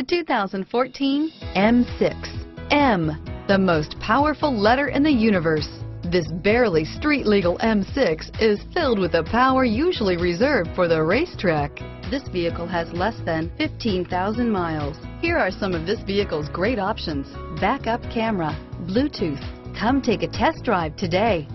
The 2014 M6. M, the most powerful letter in the universe. This barely street legal M6 is filled with the power usually reserved for the racetrack. This vehicle has less than 15,000 miles. Here are some of this vehicle's great options. Backup camera, Bluetooth. Come take a test drive today.